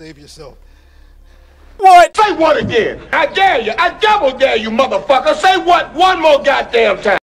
Save yourself. What? Say what again? I dare you. I double dare you, motherfucker. Say what one more goddamn time.